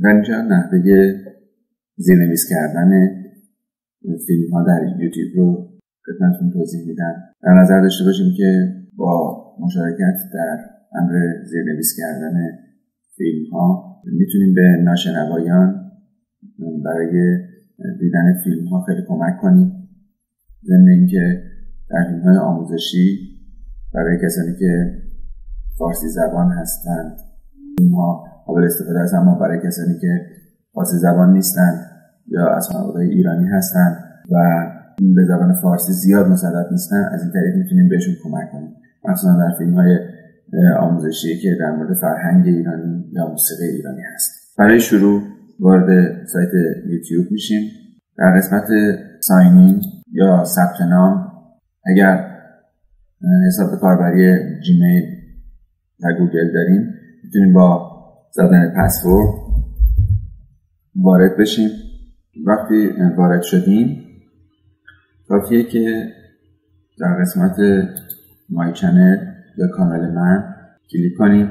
در اینجا نحوه زیرنویس کردن فیلم ها در یوتیوب رو خدمتتون توضیح میدم. در نظر داشته باشیم که با مشارکت در امر زیرنویس کردن فیلم ها می‌تونیم به ناشنوایان برای دیدن فیلم ها خیلی کمک کنیم. ضمن اینکه در فیلم های آموزشی برای کسانی که فارسی زبان هستند فیلم ها قابل استفاده است اما برای کسانی که فارسی زبان نیستند یا از خانواده ایرانی هستند و به زبان فارسی زیاد مسلط نیستن از این طریق می‌تونیم بهشون کمک کنیم. مخصوصا در فیلم های آموزشی که در مورد فرهنگ ایرانی یا موسیقی ایرانی هست. برای شروع وارد سایت یوتیوب میشیم. در قسمت ساینین یا ثبت نام اگر حساب کاربری جیمیل و گوگل داریم می‌تونیم با زدن پسورد وارد بشیم. وقتی وارد شدیم کافیه که در قسمت My Channel یا کانال من کلیک کنیم.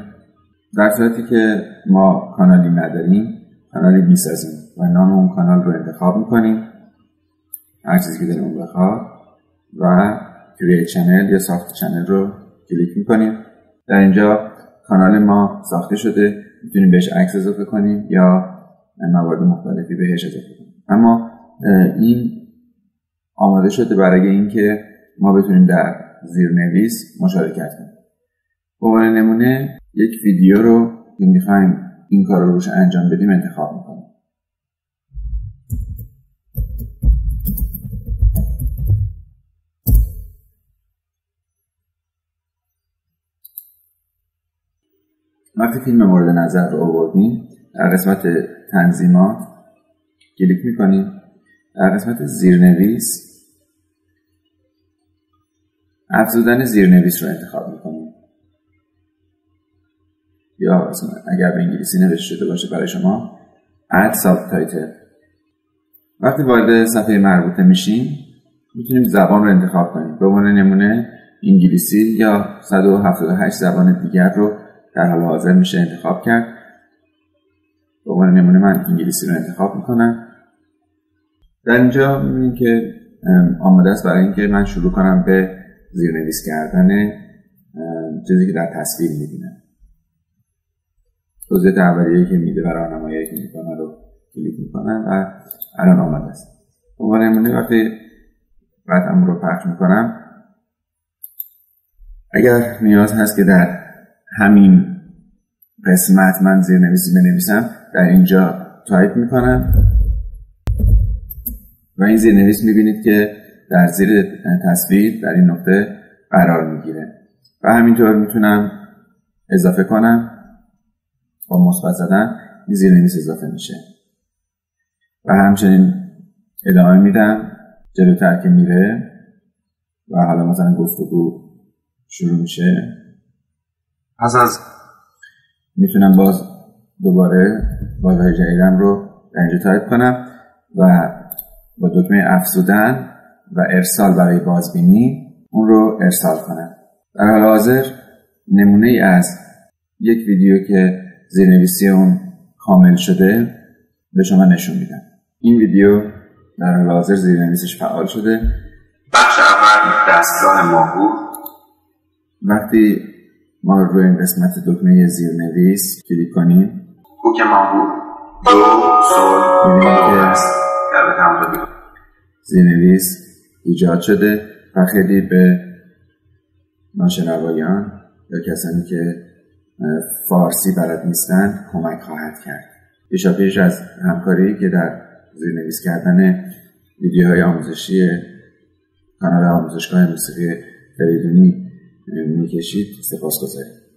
در صورتی که ما کانالی نداریم کانالی می‌سازیم و نام اون کانال رو انتخاب می‌کنیم. هر چیزی که دلمون بخواد و Create Channel یا ساخت channel رو کلیک می‌کنیم. در اینجا کانال ما ساخته شده. می‌تونیم بهش عکس اضافه کنیم یا موارد مختلفی بهش اضافه کنیم. اما این آماده شده برای اینکه ما بتونیم در زیرنویس مشارکت کنیم. به عنوان نمونه یک ویدیو رو که می‌خوایم این کار رو روش انجام بدیم انتخاب می‌کنیم. وقتی فیلم مورد نظر رو آوردیم در قسمت تنظیمات کلیک می‌کنیم در قسمت زیرنویس افزودن زیرنویس رو انتخاب می‌کنیم یا اگر به انگلیسی نوشته شده باشه برای شما add subtitle وقتی وارد صفحه مربوطه میشیم می‌تونیم زبان رو انتخاب کنیم به عنوان نمونه انگلیسی یا 178 زبان دیگر رو در حال حاضر میشه انتخاب کرد. به عنوان نمونه من انگلیسی رو انتخاب می‌کنم. در اینجا می‌بینیم که آماده است برای اینکه من شروع کنم به زیرنویس کردن چیزی که در تصویر می‌بینم. توضیح اولیه‌ای که میده و راهنمایی که می‌کنه رو کلیک می‌کنم و الان آماده است. به عنوان نمونه وقتی قطعم رو پخش می‌کنم. اگر نیاز هست که در همین قسمت من زیرنویسی بنویسم در اینجا تایپ می‌کنم. و این زیرنویس می‌بینید که در زیر تصویر در این نقطه قرار می‌گیره. و همینطور می‌تونم اضافه کنم. با مثبت زدن این زیرنویس اضافه میشه. و همچنین ادامه میدم. جلوتر که میره. و حالا مثلا گفتگو شروع میشه. پس از می‌تونم باز دوباره واژه جدیدم رو در اینجا تایپ کنم و با دکمه افزودن و ارسال برای بازبینی اون رو ارسال کنم. در حال حاضر نمونه ای از یک ویدیو که زیرنویسی اون کامل شده به شما نشون میدم. این ویدیو در حال حاضر زیرنویسش فعال شده. بخش اول دستگاه ماهور وقتی ما روی این قسمت دکمه زیرنویس کلیک کنیم. کوک ماهور دو سول می‌بینیم که زیرنویس ایجاد شده و خیلی به ناشنوایان یا کسانی که فارسی بلد نیستند کمک خواهد کرد. پیشا پیش از همکاری که در زیرنویس کردن ویدیوهای آموزشی کانال آموزشگاه موسیقی فریدونی می‌کشید سپاس گذاریم